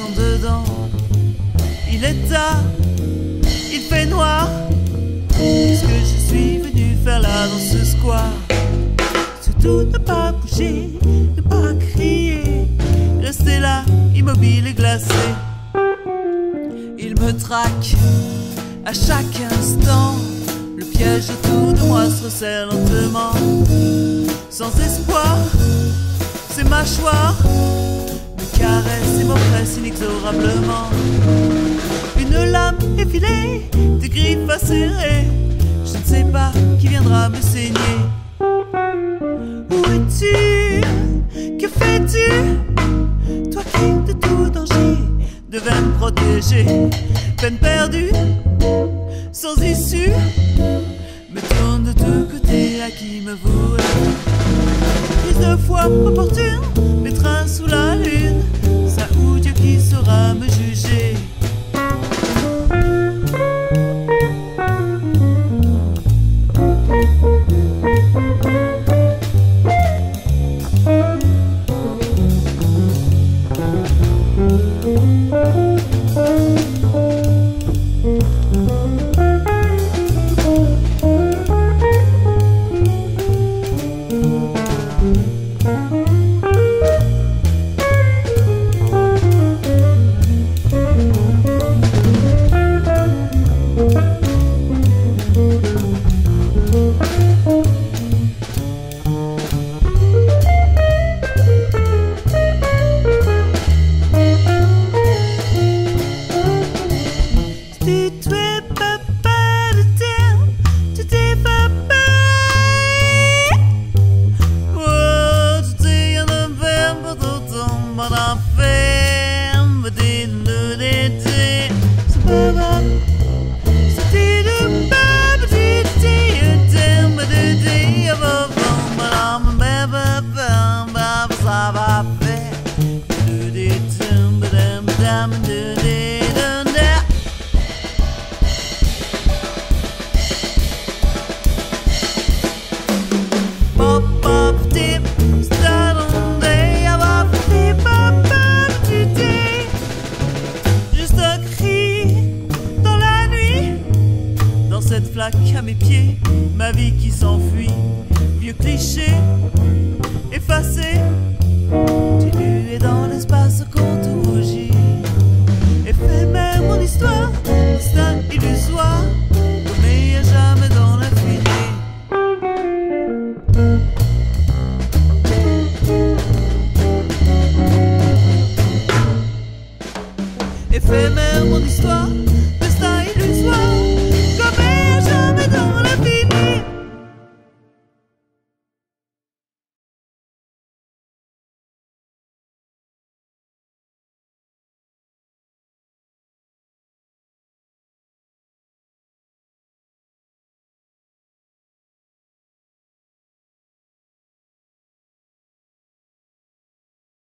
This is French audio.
en dedans. Il est tard, il fait noir. Qu'est-ce que je suis venu faire là dans ce square Surtout ne pas bouger, ne pas crier. Rester là, immobile et glacé. Il me traque à chaque instant. Le piège autour de moi se resserre lentement. Sans espoir, ses mâchoires me caressent et m'oppressent inexorablement. Une lame effilée, des griffes acérées. Je ne sais pas qui viendra me saigner. Où es-tu? Que fais-tu? Toi qui de tout danger devais me protéger. Peine perdue, sans issue, me tourne de tous côtés à qui me vouer. Prise de foi opportune, mettra sous la lune, cette flaque à mes pieds, ma vie qui s'enfuit. Vieux cliché, effacé,